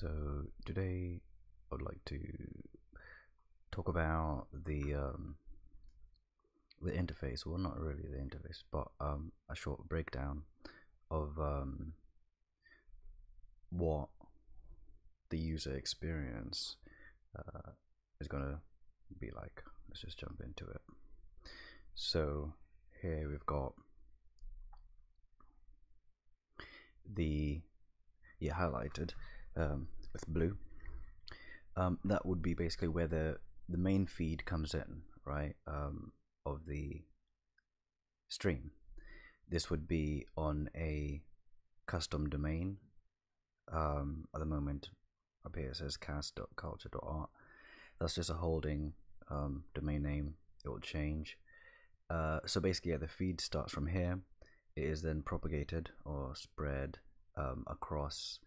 So today I would like to talk about the um, the interface. Well, not really the interface, but um, a short breakdown of um, what the user experience uh, is gonna be like. Let's just jump into it. So here we've got the yeah highlighted um, with blue. Um, that would be basically where the the main feed comes in, right? Um, of the stream. This would be on a custom domain. Um, at the moment, up here it says cast.culture.art. That's just a holding um, domain name. It will change. Uh, so basically, yeah, the feed starts from here. It is then propagated or spread um, across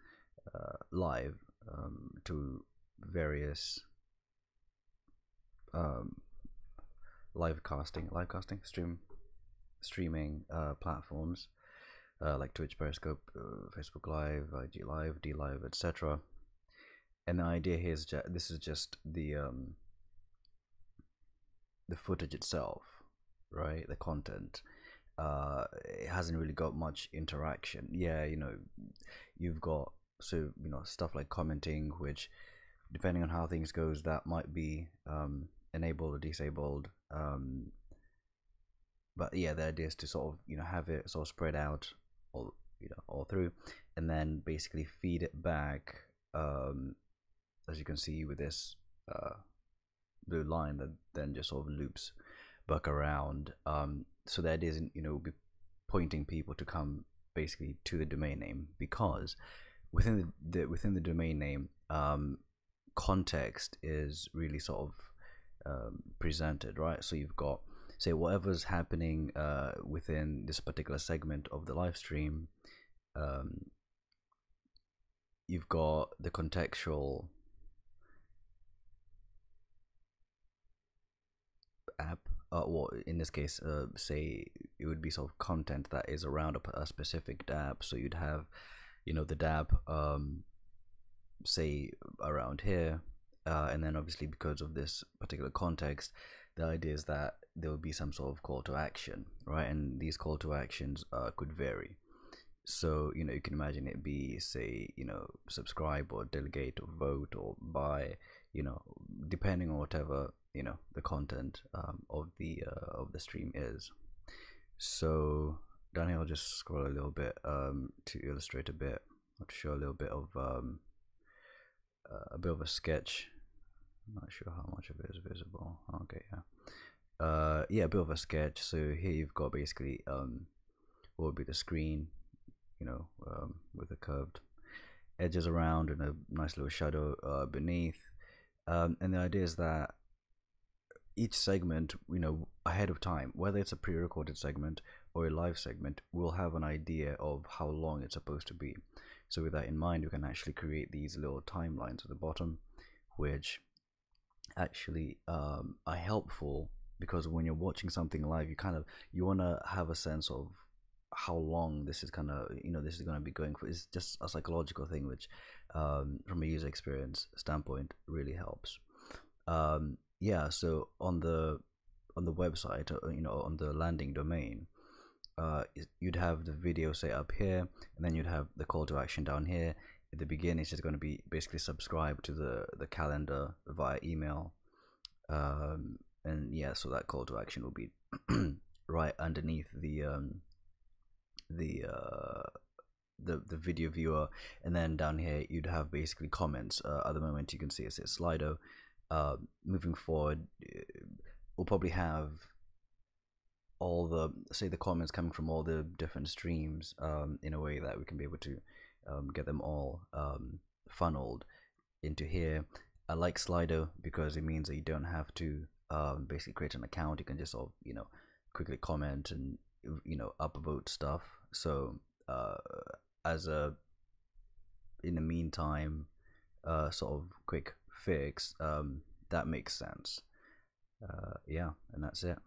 uh, live um, to various um, live casting, live casting, stream, streaming uh, platforms uh, like Twitch, Periscope, uh, Facebook Live, IG Live, D Live, etc. And the idea here is ju- this is just the um, the footage itself, right? The content. Uh, it hasn't really got much interaction. Yeah, you know, you've got so you know stuff like commenting, which depending on how things goes, that might be um, enabled or disabled. Um, but yeah, the idea is to sort of you know have it sort of spread out all you know all through, and then basically feed it back. Um, as you can see with this uh, blue line that then just sort of loops back around. Um, so that isn't you know be pointing people to come basically to the domain name because within the, the within the domain name um, context is really sort of um, presented right? So you've got say whatever's happening uh, within this particular segment of the live stream um, you've got the contextual app uh, well in this case uh, say it would be sort of content that is around a, a specific dApp so you'd have you know the dApp um, say around here uh, and then obviously because of this particular context the idea is that there will be some sort of call to action right? And these call to actions uh, could vary. So you know you can imagine it be say you know subscribe or delegate or vote or buy you know depending on whatever you know the content um, of the uh, of the stream is. So down here I'll just scroll a little bit um, to illustrate a bit to show a little bit of um, uh, a bit of a sketch. I'm not sure how much of it is visible. Okay yeah. Uh, yeah a bit of a sketch. So here you've got basically um, what would be the screen you know um, with the curved edges around and a nice little shadow uh, beneath. Um, and the idea is that each segment you know ahead of time whether it's a pre-recorded segment or a live segment we'll have an idea of how long it's supposed to be. So with that in mind we can actually create these little timelines at the bottom which actually um, are helpful because when you're watching something live you kind of you want to have a sense of how long this is gonna you know this is gonna be going for. It's just a psychological thing which um, from a user experience standpoint really helps. Um, yeah so on the on the website uh, you know on the landing domain uh, you'd have the video say up here and then you'd have the call to action down here. At the beginning it's just going to be basically subscribe to the the calendar via email um, and yeah so that call to action will be right underneath the um, the uh, the the video viewer. And then down here you'd have basically comments. Uh, at the moment you can see it says slido uh, moving forward we'll probably have all the say the comments coming from all the different streams um, in a way that we can be able to um, get them all um, funneled into here. I like Slido because it means that you don't have to um, basically create an account. You can just sort of you know quickly comment and you know upvote stuff. So uh, as a in the meantime uh, sort of quick fix um, that makes sense. Uh, yeah and that's it